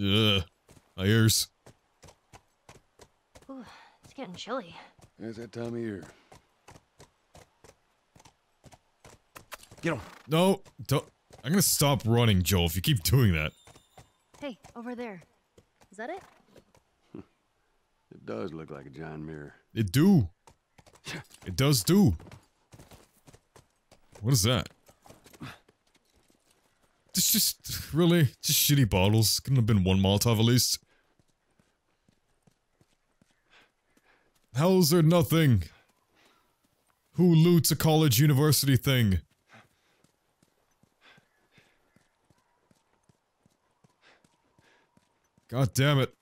Ugh. My ears. Ooh, it's getting chilly. It's that time of year. Get him. No, don't. I'm gonna stop running, Joel, if you keep doing that. Hey, over there. Is that it? It does look like a giant mirror. It do. It does do. What is that? It's just, really, just shitty bottles. Couldn't have been one Molotov at least. How's there nothing? Who loots a college university thing? God damn it.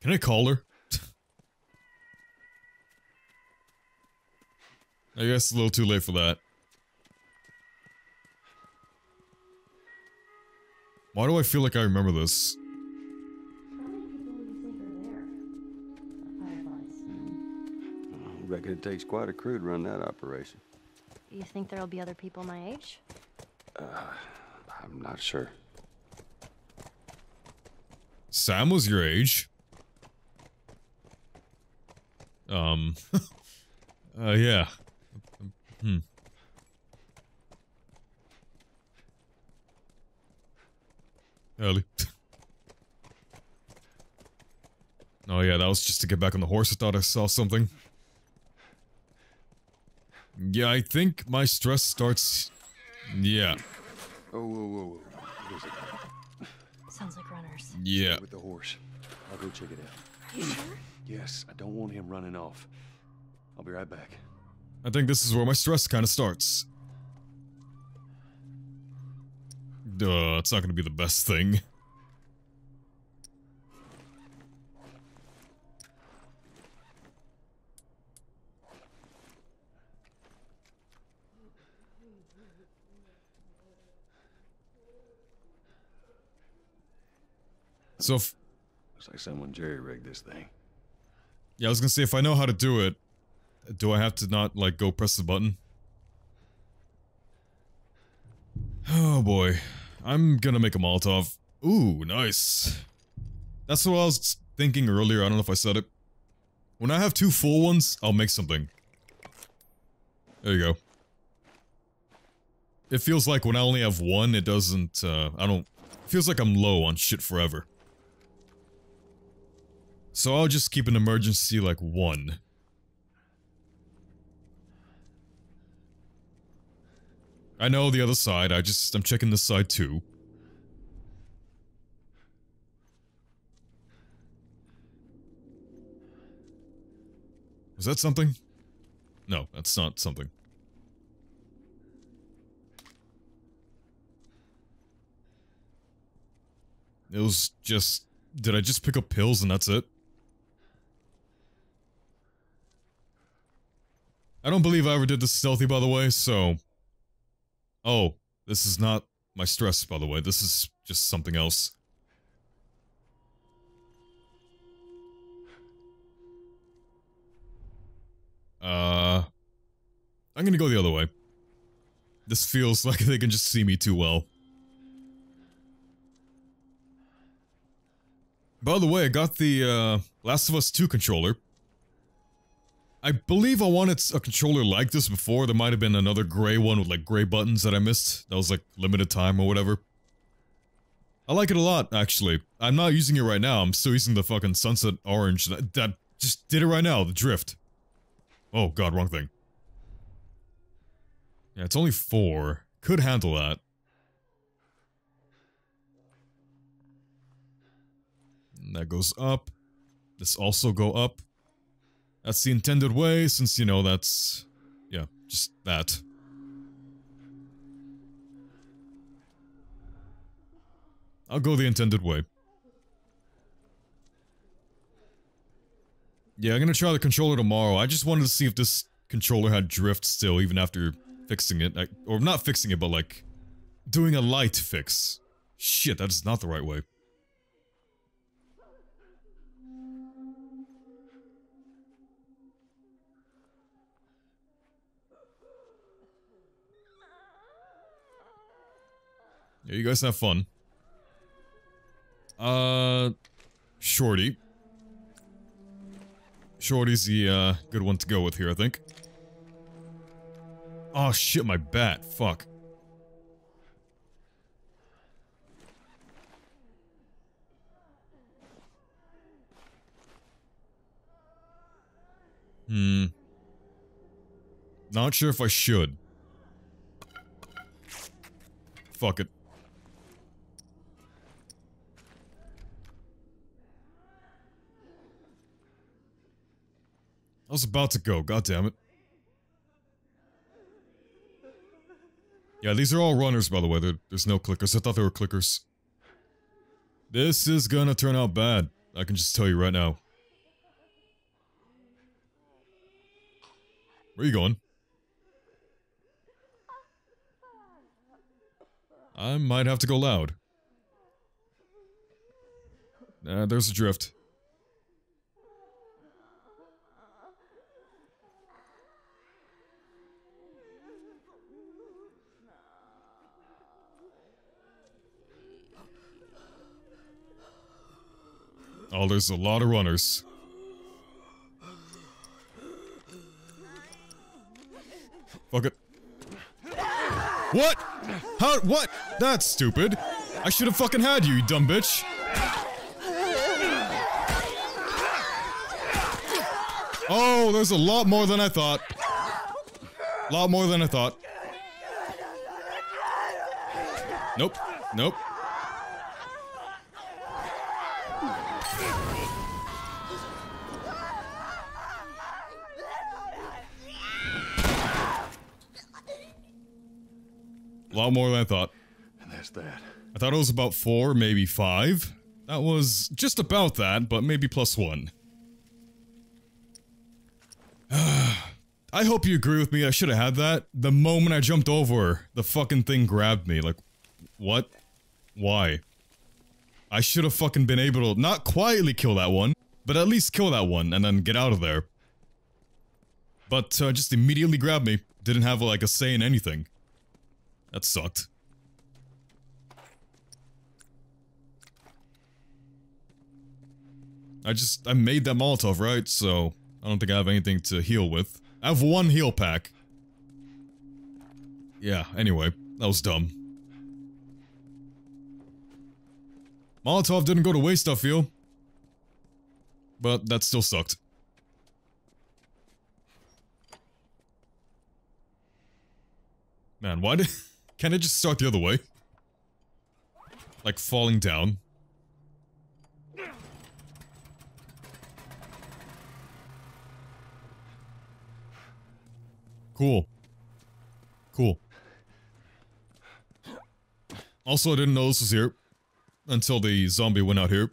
Can I call her? I guess it's a little too late for that. Why do I feel like I remember this? How many people do you think are there? Fireflies. I reckon it takes quite a crew to run that operation. You think there'll be other people my age? I'm not sure. Sam was your age. Um. uh, yeah. Hmm. Ellie. oh yeah, that was just to get back on the horse. I thought I saw something. Yeah, I think my stress starts... Yeah. Oh, whoa, whoa, whoa. What is it? Sounds like runners. Yeah. With the horse. I'll go check it out. Are you sure? Yes, I don't want him running off. I'll be right back. I think this is where my stress kind of starts. Duh, it's not gonna be the best thing. So, if, Looks like someone jerry-rigged this thing. yeah, I was gonna say, if I know how to do it, do I have to not, like, go press the button? Oh boy. I'm gonna make a Molotov. Ooh, nice. That's what I was thinking earlier, I don't know if I said it. When I have two full ones, I'll make something. There you go. It feels like when I only have one, it doesn't, uh, I don't... Feels like I'm low on shit forever. So I'll just keep an emergency, like, one. I know the other side, I just, I'm checking this side too. Is that something? No, that's not something. It was just... Did I just pick up pills and that's it? I don't believe I ever did this stealthy, by the way, so... Oh, this is not my stress, by the way. This is just something else. Uh... I'm gonna go the other way. This feels like they can just see me too well. By the way, I got the, uh, Last of Us 2 controller. I believe I wanted a controller like this before. There might have been another gray one with like gray buttons that I missed. That was like limited time or whatever. I like it a lot, actually. I'm not using it right now. I'm still using the fucking sunset orange. That, that just did it right now, the drift. Oh god, wrong thing. Yeah, it's only four. Could handle that. And that goes up. This also go up. That's the intended way, since, you know, that's... Yeah, just that. I'll go the intended way. Yeah, I'm gonna try the controller tomorrow. I just wanted to see if this controller had drift still, even after fixing it. I, or not fixing it, but like... Doing a light fix. Shit, that is not the right way. You guys have fun. Uh, Shorty. Shorty's the uh, good one to go with here, I think. Oh shit, my bat. Fuck. Hmm. Not sure if I should. Fuck it. Was about to go, god damn it. Yeah, these are all runners, by the way. There, there's no clickers. I thought they were clickers. This is gonna turn out bad. I can just tell you right now. Where are you going? I might have to go loud. Uh, there's a drift. Oh, there's a lot of runners. Fuck it. What? How? What? That's stupid. I should have fucking had you, you dumb bitch. Oh, there's a lot more than I thought. A lot more than I thought. Nope. Nope. Lot more than I thought. And that's that. I thought it was about four, maybe five. That was just about that, but maybe plus one. I hope you agree with me. I should have had that. The moment I jumped over, the fucking thing grabbed me. Like, what? Why? I should have fucking been able to not quietly kill that one, but at least kill that one and then get out of there. But uh, just immediately grabbed me. Didn't have like a say in anything. That sucked. I just, I made that Molotov, right? So, I don't think I have anything to heal with. I have one heal pack. Yeah, anyway, that was dumb. Molotov didn't go to waste, I feel. But that still sucked. Man, why did- Can I just start the other way? Like falling down? Cool. Cool. Also, I didn't know this was here until the zombie went out here.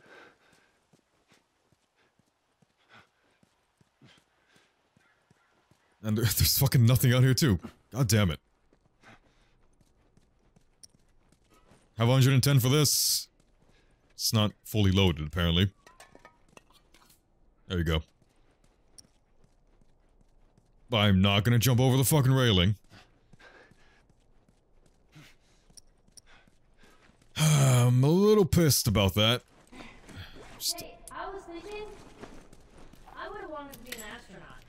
And there's fucking nothing out here too. God damn it. Have 110 for this. It's not fully loaded, apparently. There you go. I'm not gonna jump over the fucking railing. I'm a little pissed about that. Just- Hey, I was thinking. I would have wanted to be an astronaut.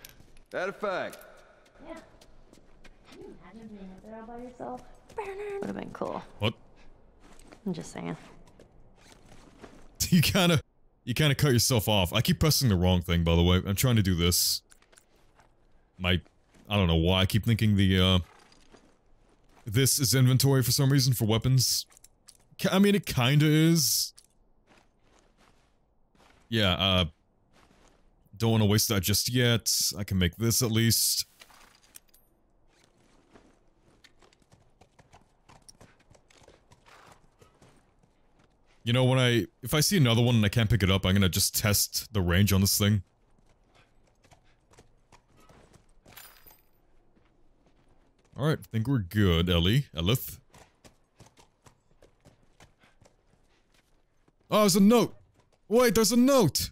That a fact. Yeah. Can you imagine being up there all by yourself? Bernard would have been cool. what? I'm just saying. You kinda... You kinda cut yourself off. I keep pressing the wrong thing, by the way. I'm trying to do this. My... I don't know why I keep thinking the, uh... This is inventory for some reason for weapons. I mean, it kinda is. Yeah, uh... Don't want to waste that just yet. I can make this at least. You know, when I... If I see another one and I can't pick it up, I'm gonna just test the range on this thing. Alright, I think we're good, Ellie. Elith. Oh, there's a note! Wait, there's a note!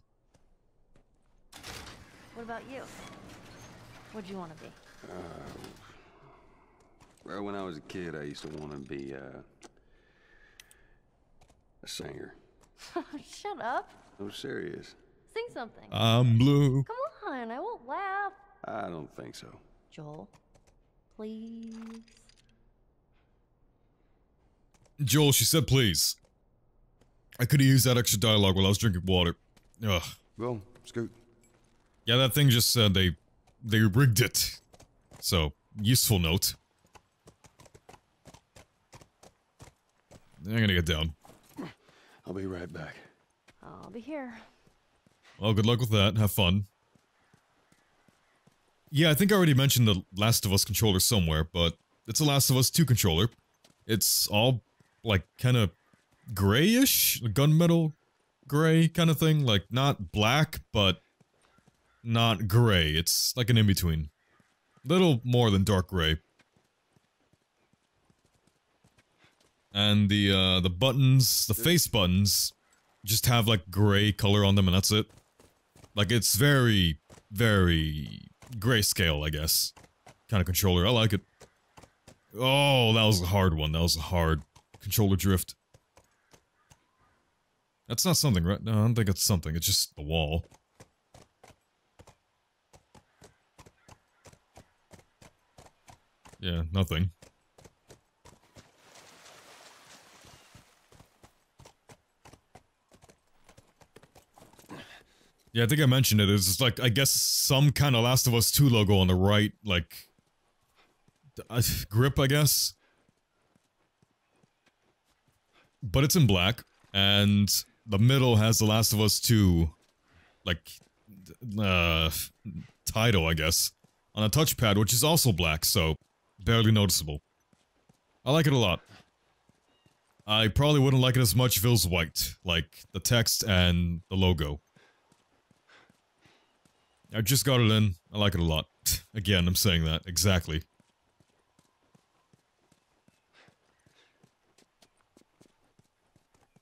What about you? What'd you want to be? Well, when I was a kid, I used to want to be, uh, A singer. Shut up. No serious. Sing something. I'm blue. Come on, I won't laugh. I don't think so. Joel, please. Joel, she said please. I could have used that extra dialogue while I was drinking water. Ugh. Well, scoot. Yeah, that thing just said they they rigged it. So, useful note. I'm gonna get down. I'll be right back. I'll be here. Well, good luck with that. Have fun. Yeah, I think I already mentioned the Last of Us controller somewhere, but it's a Last of Us 2 controller. It's all, like, kind of grayish? Gunmetal gray kind of thing. Like, not black, but not gray. It's like an in-between. Little more than dark gray. And the, uh, the buttons, the face buttons, just have, like, gray color on them and that's it. Like, it's very, very grayscale, I guess. Kind of controller. I like it. Oh, that was a hard one. That was a hard controller drift. That's not something, right? No, I don't think it's something. It's just the wall. Yeah, nothing. Yeah, I think I mentioned it. It's like, I guess, some kind of Last of Us 2 logo on the right, like, uh, grip, I guess. But it's in black, and the middle has The Last of Us 2, like, uh, title, I guess, on a touchpad, which is also black, so barely noticeable. I like it a lot. I probably wouldn't like it as much if it was white, like the text and the logo. I just got it in. I like it a lot. Again, I'm saying that. Exactly.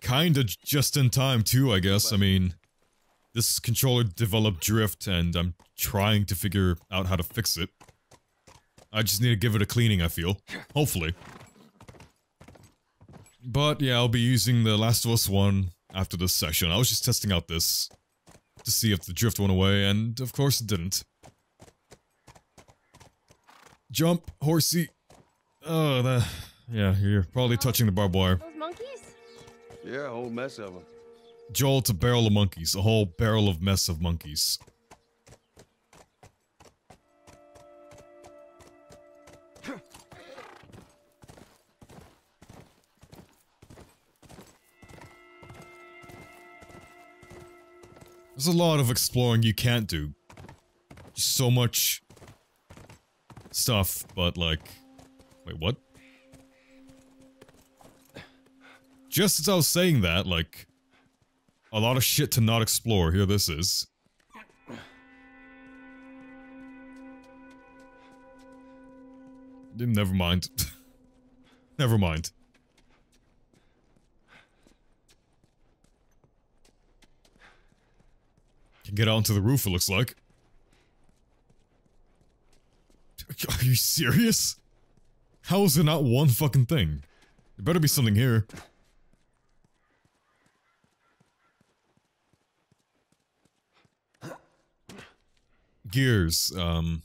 Kinda just in time, too, I guess. I mean, this controller developed drift, and I'm trying to figure out how to fix it. I just need to give it a cleaning, I feel. Hopefully. But yeah, I'll be using the Last of Us 1 after this session. I was just testing out this to see if the drift went away, and of course it didn't. Jump, horsey. Oh, the... Yeah, you're probably touching the barbed wire. Those monkeys? Yeah, a whole mess of them. Joel, it's a barrel of monkeys. A whole barrel of mess of monkeys. There's a lot of exploring you can't do. So much stuff, but like... Wait, what? Just as I was saying that, like... A lot of shit to not explore. Here this is. Never mind. Never mind. Can get onto the roof, it looks like. Are you serious? How is there not one fucking thing? There better be something here. Gears, um...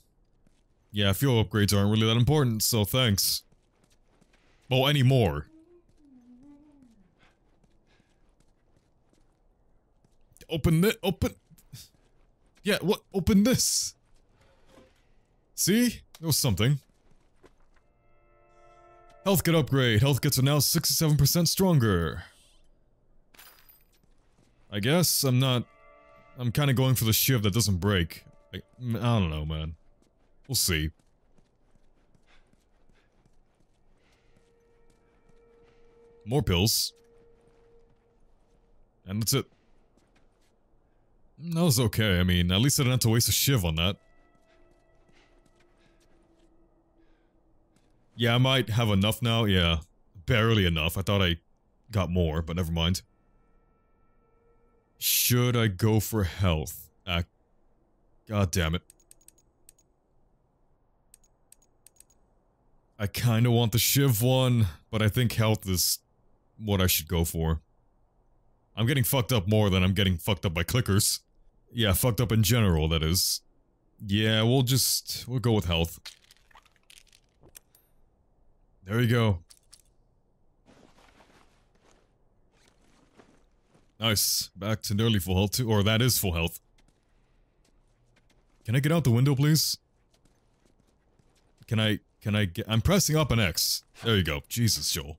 Yeah, fuel upgrades aren't really that important, so thanks. Well, anymore. Open it, open... Yeah, what? Open this! See? There was something. Health kit upgrade. Health kits are now 67% stronger. I guess I'm not... I'm kind of going for the shiv that doesn't break. I, I don't know, man. We'll see. More pills. And that's it. That was okay, I mean, at least I didn't have to waste a shiv on that. Yeah, I might have enough now, yeah. Barely enough, I thought I got more, but never mind. Should I go for health? Ah, God damn it. I kinda want the Shiv one, but I think health is what I should go for. I'm getting fucked up more than I'm getting fucked up by clickers. Yeah, fucked up in general, that is. Yeah, we'll just... we'll go with health. There you go. Nice. Back to nearly full health too, or that is full health. Can I get out the window, please? Can I, can I get, I'm pressing up an X. There you go. Jesus, Joel.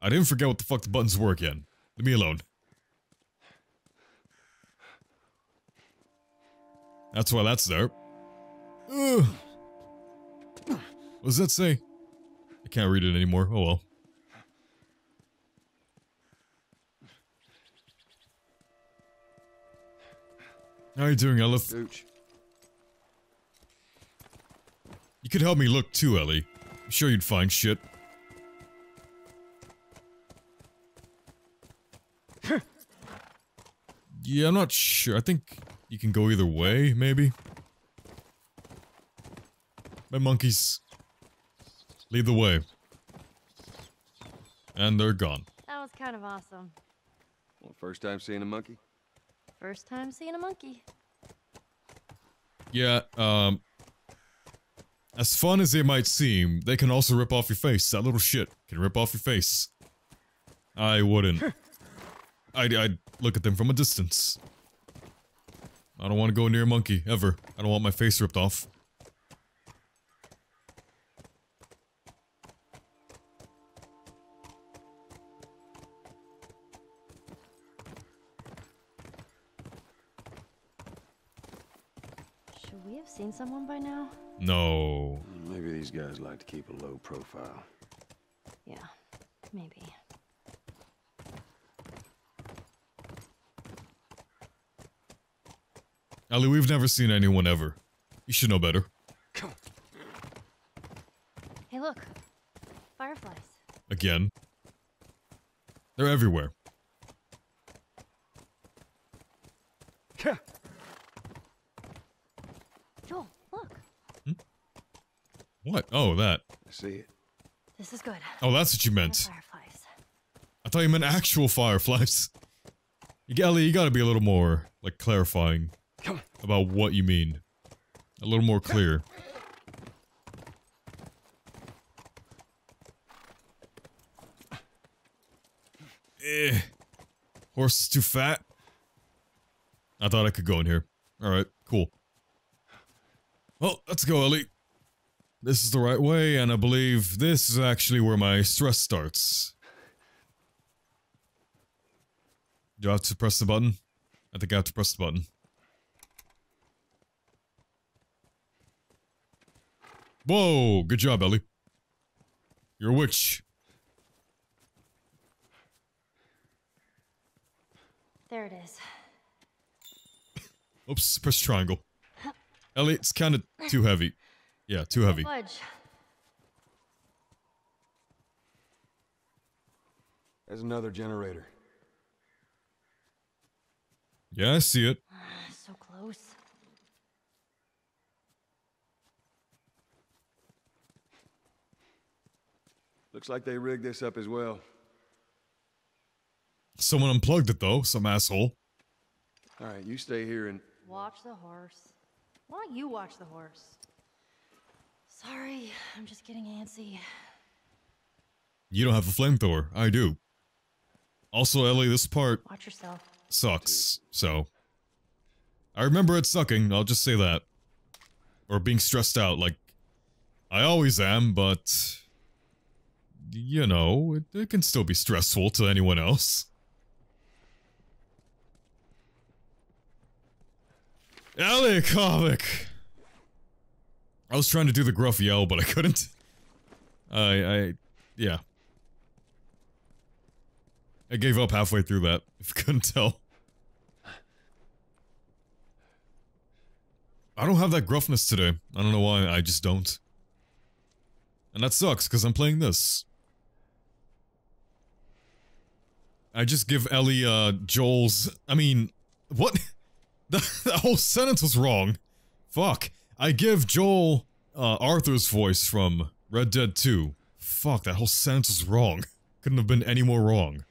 I didn't forget what the fuck the buttons were again. Leave me alone. That's why that's there. Ugh. What does that say? I can't read it anymore. Oh well. How are you doing, Elif? Gooch. You could help me look too, Ellie. I'm sure you'd find shit. yeah, I'm not sure. I think you can go either way, maybe. My monkeys. Lead the way. And they're gone. That was kind of awesome. Well, first time seeing a monkey? First time seeing a monkey. Yeah, um... As fun as they might seem, they can also rip off your face. That little shit can rip off your face. I wouldn't. I'd, I'd look at them from a distance. I don't want to go near a monkey, ever. I don't want my face ripped off. Should we have seen someone by now? No. Maybe these guys like to keep a low profile. Yeah, maybe. Ali, we've never seen anyone ever. You should know better. Hey, look. Fireflies. Again. They're everywhere. Joel, look. Hmm? What? Oh, that. I see it. This is good. Oh, that's what you meant. Fireflies. I thought you meant actual fireflies. You, Ellie, you gotta be a little more, like, clarifying Come on. About what you mean. A little more clear. Eh. Horse is too fat. I thought I could go in here. Alright, cool. Well, let's go, Ellie. This is the right way, and I believe this is actually where my stress starts. Do I have to press the button? I think I have to press the button. Whoa, good job, Ellie. You're a witch. There it is. Oops, press triangle. Ellie, it's kind of too heavy. Yeah, too heavy. Fudge. There's another generator. Yeah, I see it. Ah, so close. Looks like they rigged this up as well. Someone unplugged it though, some asshole. All right, you stay here and Watch the horse. Why don't you watch the horse? Sorry, I'm just getting antsy. You don't have a flamethrower. I do. Also, Ellie, this part Watch yourself. sucks, so. I remember it sucking, I'll just say that. Or being stressed out, like. I always am, but. You know, it, it can still be stressful to anyone else. Ellie comic! I was trying to do the gruff yell, but I couldn't. I, I, yeah. I gave up halfway through that, if you couldn't tell. I don't have that gruffness today. I don't know why, I just don't. And that sucks, because I'm playing this. I just give Ellie, uh, Joel's... I mean, what? the, that whole sentence was wrong. Fuck. I give Joel, uh, Arthur's voice from Red Dead 2. Fuck, that whole sentence was wrong. Couldn't have been any more wrong.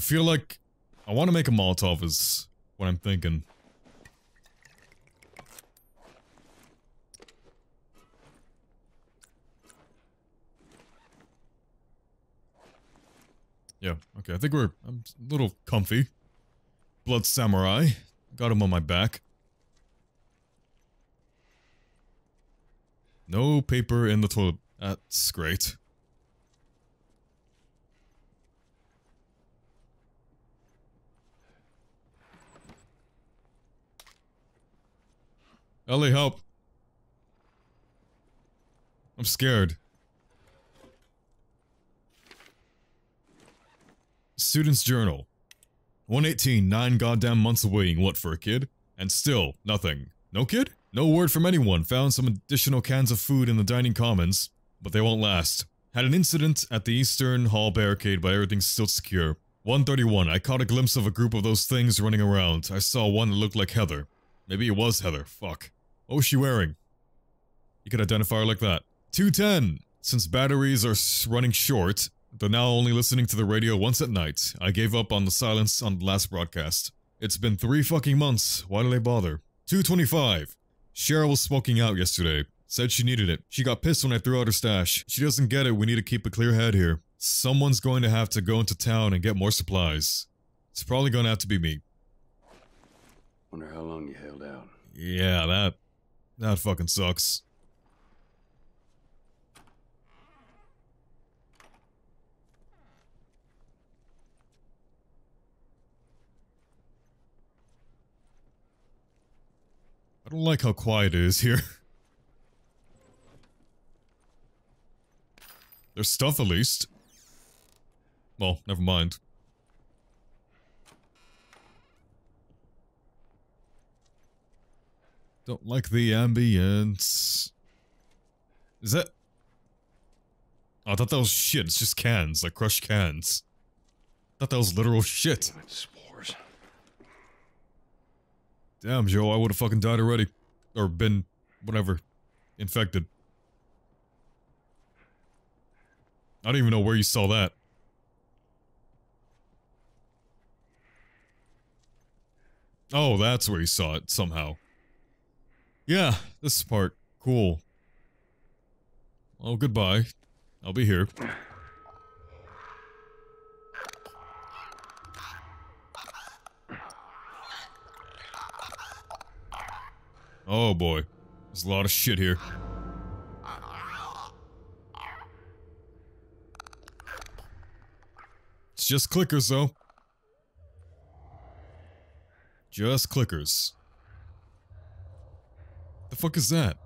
Feel like I want to make a Molotov is what I'm thinking. Yeah, okay, I think we're I'm a little comfy. Blood Samurai. Got him on my back. No paper in the toilet. That's great. Ellie, help. I'm scared. Student's Journal. 118, nine goddamn months of waiting, what for a kid? And still, nothing. No kid? No word from anyone, found some additional cans of food in the dining commons, but they won't last. Had an incident at the Eastern Hall barricade, but everything's still secure. 131, I caught a glimpse of a group of those things running around. I saw one that looked like Heather. Maybe it was Heather, fuck. What was she wearing? You could identify her like that. 210, since batteries are running short, they're now only listening to the radio once at night. I gave up on the silence on the last broadcast. It's been three fucking months, why do they bother? 225. Cheryl was smoking out yesterday. Said she needed it. She got pissed when I threw out her stash. She doesn't get it, we need to keep a clear head here. Someone's going to have to go into town and get more supplies. It's probably gonna have to be me. Wonder how long you held out. Yeah, that... That fucking sucks. I don't like how quiet it is here. There's stuff at least. Well, never mind. Don't like the ambience. Is that... Oh, I thought that was shit. It's just cans, like crushed cans. I thought that was literal shit. Spores. Damn, Joe, I would have fucking died already. Or been, whatever, infected. I don't even know where you saw that. Oh, that's where you saw it, somehow. Yeah, this part. Cool. Oh, goodbye. I'll be here. Oh boy. There's a lot of shit here. It's just clickers though. Just clickers. Fuck is that?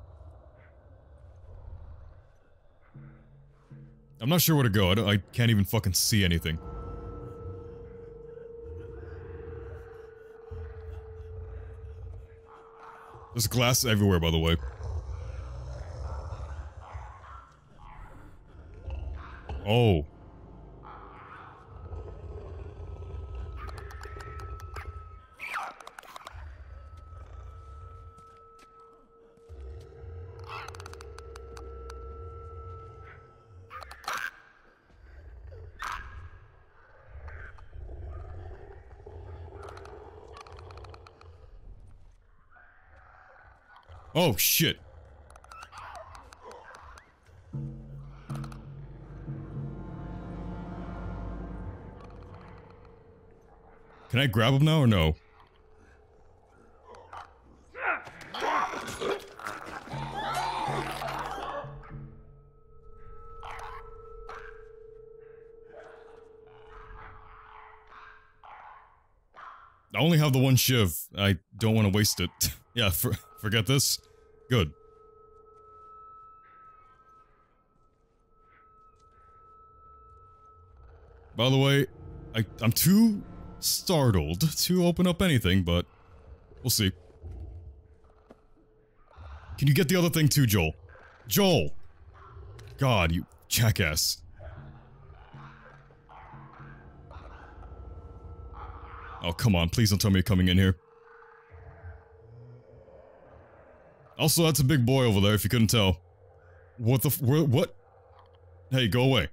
I'm not sure where to go. I, I can't even fucking see anything. There's glass everywhere, by the way. Oh. Oh shit. Can I grab him now or no? I only have the one shiv. I don't want to waste it. yeah, for, forget this. Good. By the way, I, I'm too startled to open up anything, but we'll see. Can you get the other thing too, Joel? Joel! God, you jackass. Oh, come on, please don't tell me you're coming in here. Also, that's a big boy over there, if you couldn't tell. What the what? Hey, go away.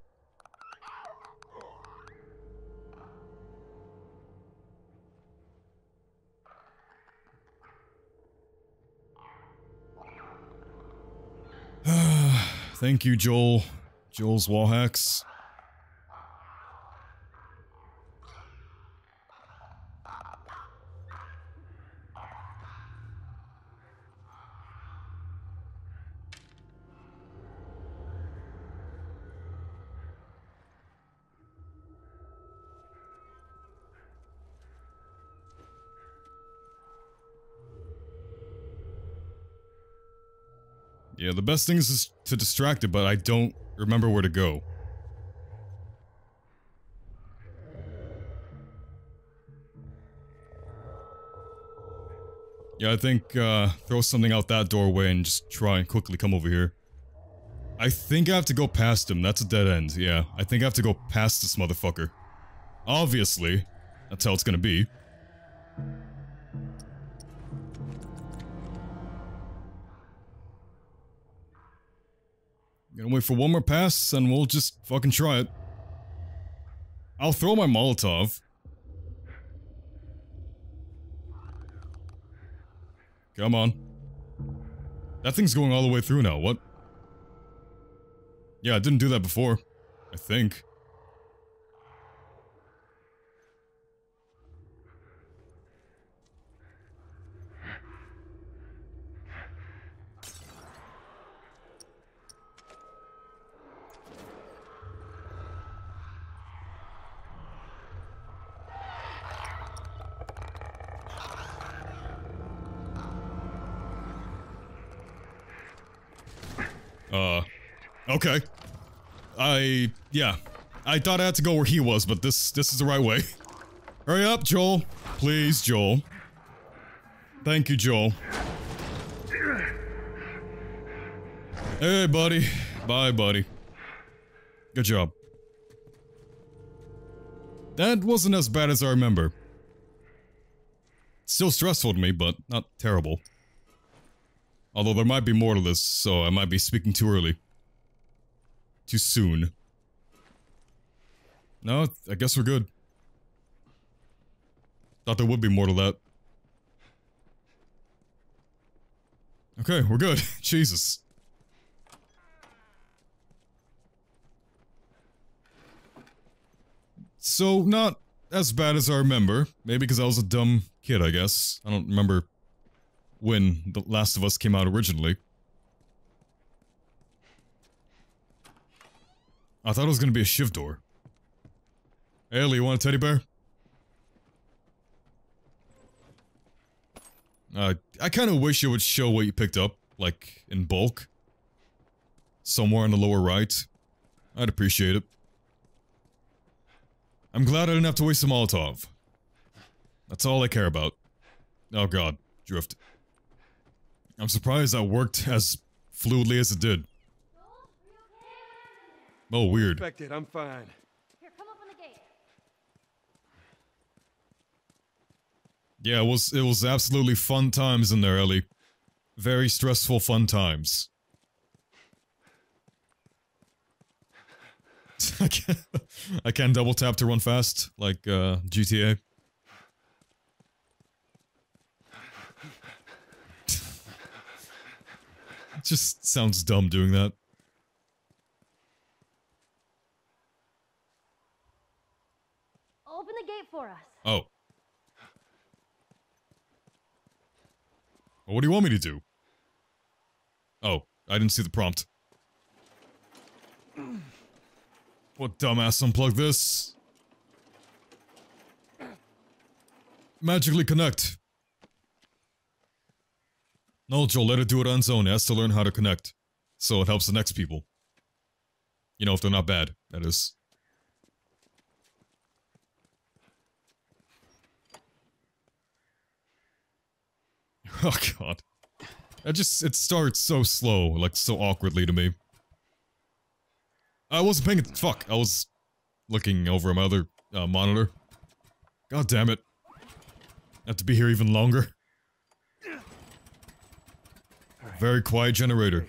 Thank you, Joel. Joel's wall hacks. Best thing is to distract it, but I don't remember where to go. Yeah, I think, uh, throw something out that doorway and just try and quickly come over here. I think I have to go past him. That's a dead end. Yeah, I think I have to go past this motherfucker. Obviously. That's how it's gonna be. Gonna wait for one more pass and we'll just fucking try it. I'll throw my Molotov. Come on. That thing's going all the way through now, what? Yeah, I didn't do that before. I think. Uh, okay. I, yeah. I thought I had to go where he was, but this, this is the right way. Hurry up, Joel. Please, Joel. Thank you, Joel. Hey, buddy. Bye, buddy. Good job. That wasn't as bad as I remember. Still stressful to me, but not terrible. Although there might be more to this, so I might be speaking too early. Too soon. No, I guess we're good. Thought there would be more to that. Okay, we're good. Jesus. So, not as bad as I remember. Maybe because I was a dumb kid, I guess. I don't remember when The Last of Us came out originally. I thought it was gonna be a shiv door. Ellie, you want a teddy bear? Uh, I kind of wish it would show what you picked up, like, in bulk. Somewhere in the lower right. I'd appreciate it. I'm glad I didn't have to waste a Molotov. That's all I care about. Oh god, drift. I'm surprised that worked as fluidly as it did. Oh, weird. Expected, I'm fine. Here, come up on the gate. Yeah, it was it was absolutely fun times in there, Ellie. Very stressful fun times. I can't I can't double tap to run fast like uh GTA. It just sounds dumb doing that. Open the gate for us. Oh. Well, what do you want me to do? Oh, I didn't see the prompt. What dumbass unplug this? Magically connect. No, Joel, let it do it on its own. It has to learn how to connect. So it helps the next people. You know, if they're not bad, that is. Oh god. It just, it starts so slow, like so awkwardly to me. I wasn't paying it- fuck, I was looking over my other uh, monitor. God damn it. I have to be here even longer. Very quiet generator.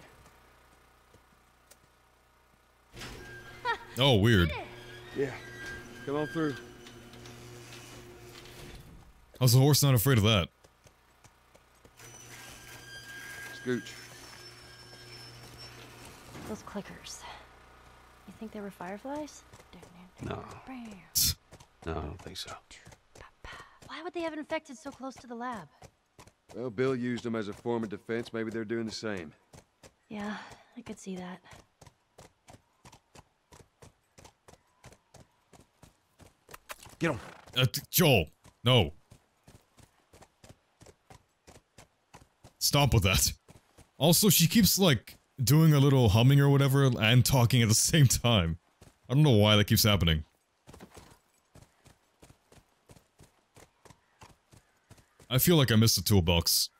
Oh, weird. Yeah. Come on through. How's the horse not afraid of that? Scooch. Those clickers. You think they were fireflies? No. No, I don't think so. Why would they have infected so close to the lab? Well, Bill used them as a form of defense. Maybe they're doing the same. Yeah, I could see that. Get him. Uh, Joel, no. Stop with that. Also, she keeps, like, doing a little humming or whatever and talking at the same time. I don't know why that keeps happening. I feel like I missed a toolbox.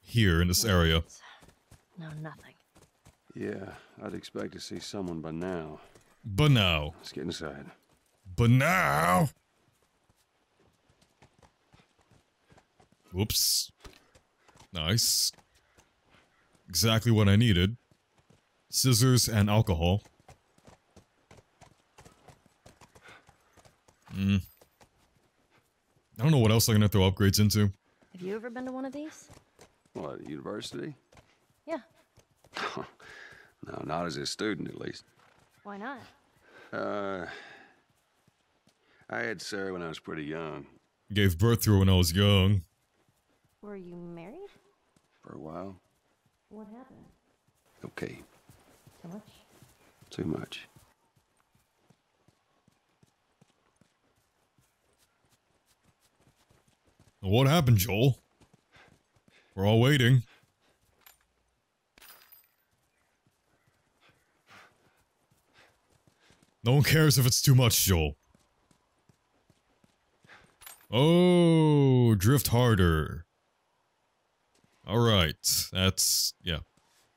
Here, in this area. No, nothing. Yeah, I'd expect to see someone by now. But now. Let's get inside. But now... Whoops. Nice. Exactly what I needed. Scissors and alcohol. Hmm. I don't know what else I'm gonna throw upgrades into. Have you ever been to one of these? What, university? Yeah. No, not as a student, at least. Why not? Uh, I had Sarah when I was pretty young. Gave birth to her when I was young. Were you married? For a while. What happened? Okay, Too much? too much. What happened, Joel? We're all waiting. No one cares if it's too much, Joel. Oh, drift harder. Alright, that's... yeah.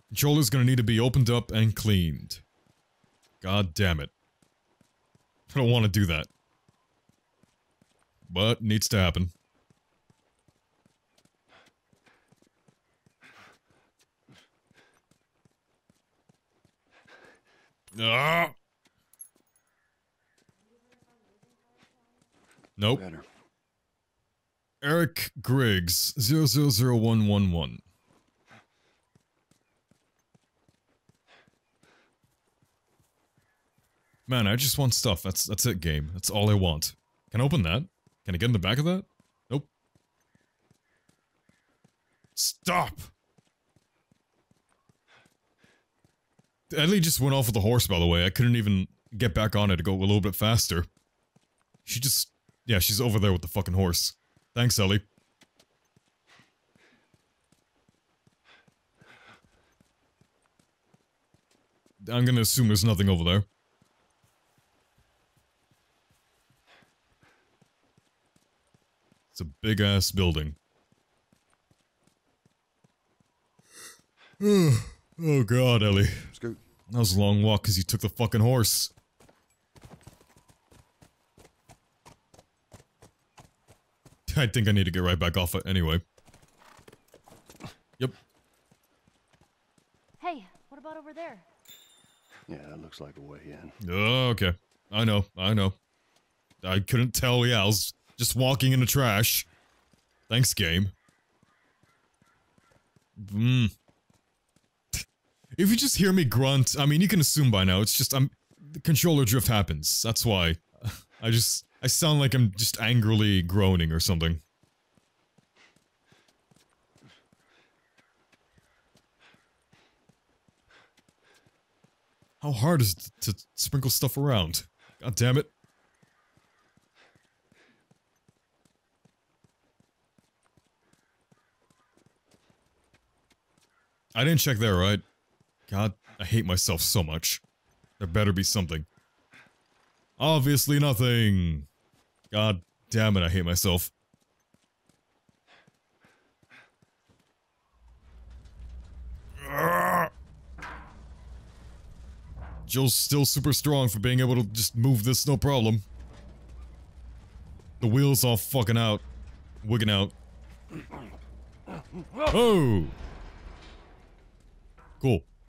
Controller's gonna need to be opened up and cleaned. God damn it. I don't want to do that. But, needs to happen. Ah! Nope. Better. Eric Griggs, 000111. Man, I just want stuff. That's that's it, game. That's all I want. Can I open that? Can I get in the back of that? Nope. Stop! Ellie just went off with the horse, by the way. I couldn't even get back on it to go a little bit faster. She just... Yeah, she's over there with the fucking horse. Thanks, Ellie. I'm gonna assume there's nothing over there. It's a big-ass building. oh god, Ellie. That was a long walk because you took the fucking horse. I think I need to get right back off it anyway. Yep. Hey, what about over there? Yeah, that looks like a way in. Oh, okay. I know, I know. I couldn't tell, yeah, I was just walking in the trash. Thanks, game. Hmm. If you just hear me grunt, I mean, you can assume by now, it's just, I'm, the controller drift happens. That's why. I just, I sound like I'm just angrily groaning or something. How hard is it to sprinkle stuff around? God damn it. I didn't check there, right? God, I hate myself so much. There better be something. Obviously nothing. God damn it, I hate myself. Joe's still super strong for being able to just move this no problem. The wheel's all fucking out. Wigging out. Oh! Cool.